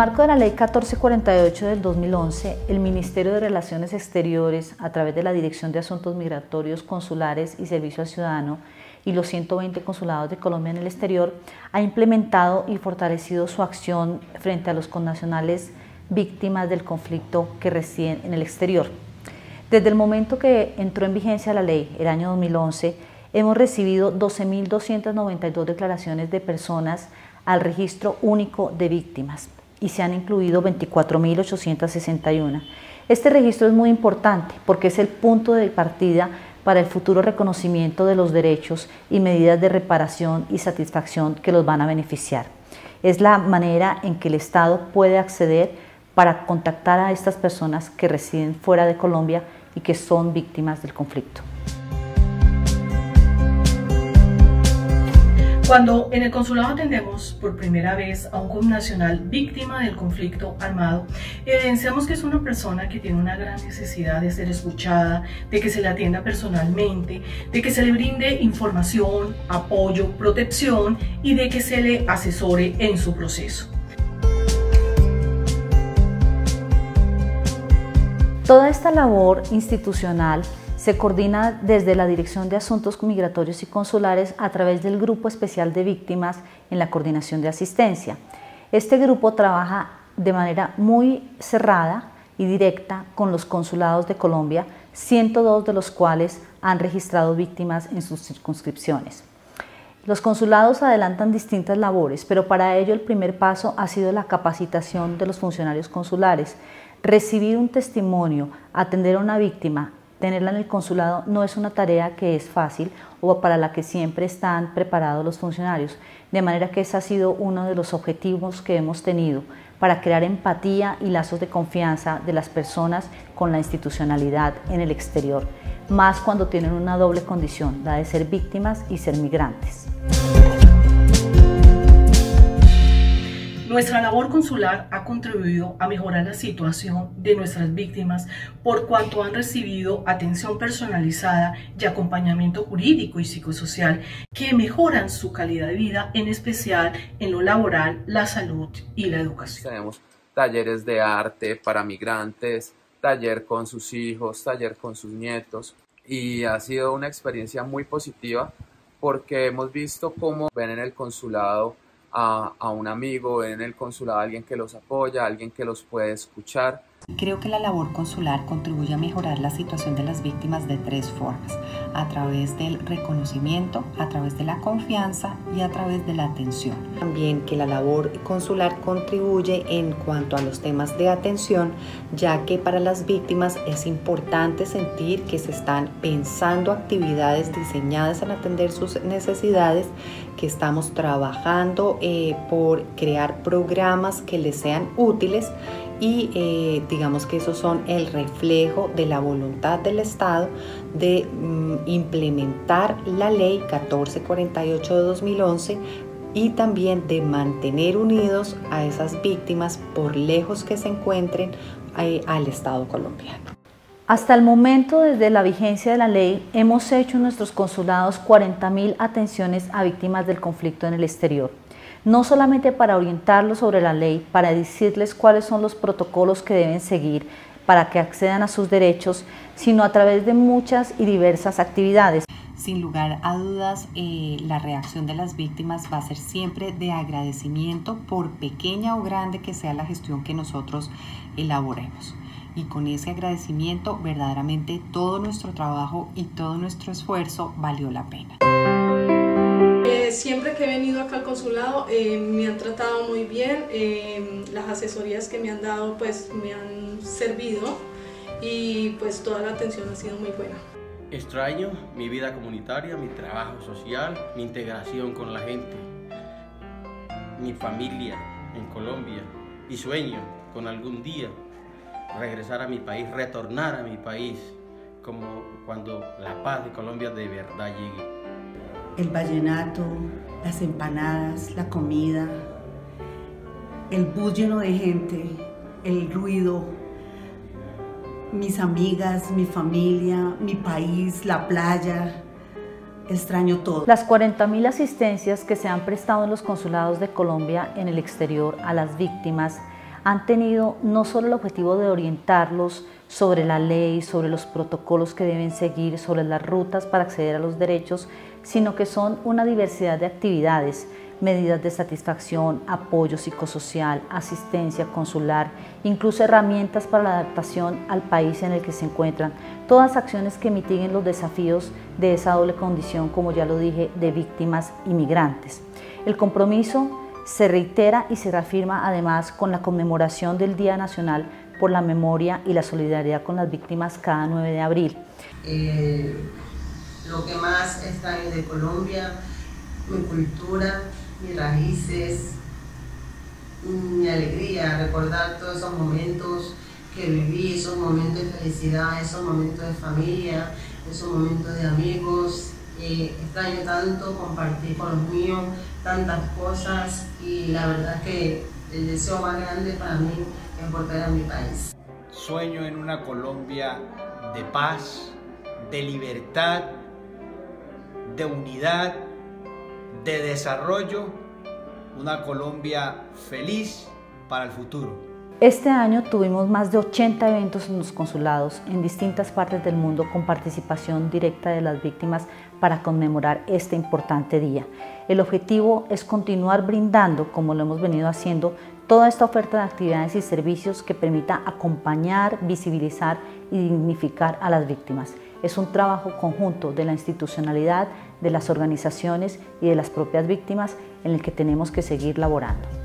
Marco de la Ley 1448 del 2011, el Ministerio de Relaciones Exteriores, a través de la Dirección de Asuntos Migratorios, Consulares y Servicio al Ciudadano y los 120 consulados de Colombia en el exterior, ha implementado y fortalecido su acción frente a los connacionales víctimas del conflicto que residen en el exterior. Desde el momento que entró en vigencia la ley, el año 2011, hemos recibido 12.292 declaraciones de personas al registro único de víctimas y se han incluido 24.861. Este registro es muy importante porque es el punto de partida para el futuro reconocimiento de los derechos y medidas de reparación y satisfacción que los van a beneficiar. Es la manera en que el Estado puede acceder para contactar a estas personas que residen fuera de Colombia y que son víctimas del conflicto. Cuando en el consulado atendemos por primera vez a un connacional víctima del conflicto armado, evidenciamos que es una persona que tiene una gran necesidad de ser escuchada, de que se le atienda personalmente, de que se le brinde información, apoyo, protección y de que se le asesore en su proceso. Toda esta labor institucional se coordina desde la Dirección de Asuntos Migratorios y Consulares a través del Grupo Especial de Víctimas en la Coordinación de Asistencia. Este grupo trabaja de manera muy cerrada y directa con los consulados de Colombia, 102 de los cuales han registrado víctimas en sus circunscripciones. Los consulados adelantan distintas labores, pero para ello el primer paso ha sido la capacitación de los funcionarios consulares. Recibir un testimonio, atender a una víctima Tenerla en el consulado no es una tarea que es fácil o para la que siempre están preparados los funcionarios, de manera que ese ha sido uno de los objetivos que hemos tenido para crear empatía y lazos de confianza de las personas con la institucionalidad en el exterior, más cuando tienen una doble condición, la de ser víctimas y ser migrantes. Nuestra labor consular ha contribuido a mejorar la situación de nuestras víctimas por cuanto han recibido atención personalizada y acompañamiento jurídico y psicosocial que mejoran su calidad de vida, en especial en lo laboral, la salud y la educación. Tenemos talleres de arte para migrantes, taller con sus hijos, taller con sus nietos y ha sido una experiencia muy positiva porque hemos visto cómo ven en el consulado a, a un amigo, en el consulado alguien que los apoya, alguien que los puede escuchar Creo que la labor consular contribuye a mejorar la situación de las víctimas de tres formas, a través del reconocimiento, a través de la confianza y a través de la atención. También que la labor consular contribuye en cuanto a los temas de atención, ya que para las víctimas es importante sentir que se están pensando actividades diseñadas en atender sus necesidades, que estamos trabajando eh, por crear programas que les sean útiles y eh, digamos que esos son el reflejo de la voluntad del Estado de mm, implementar la ley 1448 de 2011 y también de mantener unidos a esas víctimas por lejos que se encuentren eh, al Estado colombiano. Hasta el momento, desde la vigencia de la ley, hemos hecho en nuestros consulados 40.000 atenciones a víctimas del conflicto en el exterior no solamente para orientarlos sobre la ley, para decirles cuáles son los protocolos que deben seguir para que accedan a sus derechos, sino a través de muchas y diversas actividades. Sin lugar a dudas, eh, la reacción de las víctimas va a ser siempre de agradecimiento por pequeña o grande que sea la gestión que nosotros elaboremos. Y con ese agradecimiento, verdaderamente todo nuestro trabajo y todo nuestro esfuerzo valió la pena siempre que he venido acá al consulado eh, me han tratado muy bien, eh, las asesorías que me han dado pues me han servido y pues toda la atención ha sido muy buena. Extraño mi vida comunitaria, mi trabajo social, mi integración con la gente, mi familia en Colombia y sueño con algún día regresar a mi país, retornar a mi país como cuando la paz de Colombia de verdad llegue el vallenato, las empanadas, la comida, el bus de gente, el ruido, mis amigas, mi familia, mi país, la playa, extraño todo. Las 40.000 asistencias que se han prestado en los consulados de Colombia en el exterior a las víctimas han tenido no solo el objetivo de orientarlos sobre la ley, sobre los protocolos que deben seguir, sobre las rutas para acceder a los derechos, sino que son una diversidad de actividades, medidas de satisfacción, apoyo psicosocial, asistencia consular, incluso herramientas para la adaptación al país en el que se encuentran, todas acciones que mitiguen los desafíos de esa doble condición, como ya lo dije, de víctimas inmigrantes. El compromiso se reitera y se reafirma además con la conmemoración del Día Nacional por la Memoria y la Solidaridad con las Víctimas cada 9 de abril. Eh, lo que más extraño de Colombia, mi cultura, mis raíces, mi alegría, recordar todos esos momentos que viví, esos momentos de felicidad, esos momentos de familia, esos momentos de amigos. Eh, extraño tanto compartir con los míos tantas cosas y la verdad es que el deseo más grande para mí es volver a mi país. Sueño en una Colombia de paz, de libertad, de unidad, de desarrollo, una Colombia feliz para el futuro. Este año tuvimos más de 80 eventos en los consulados en distintas partes del mundo con participación directa de las víctimas para conmemorar este importante día. El objetivo es continuar brindando, como lo hemos venido haciendo, toda esta oferta de actividades y servicios que permita acompañar, visibilizar y dignificar a las víctimas. Es un trabajo conjunto de la institucionalidad, de las organizaciones y de las propias víctimas en el que tenemos que seguir laborando.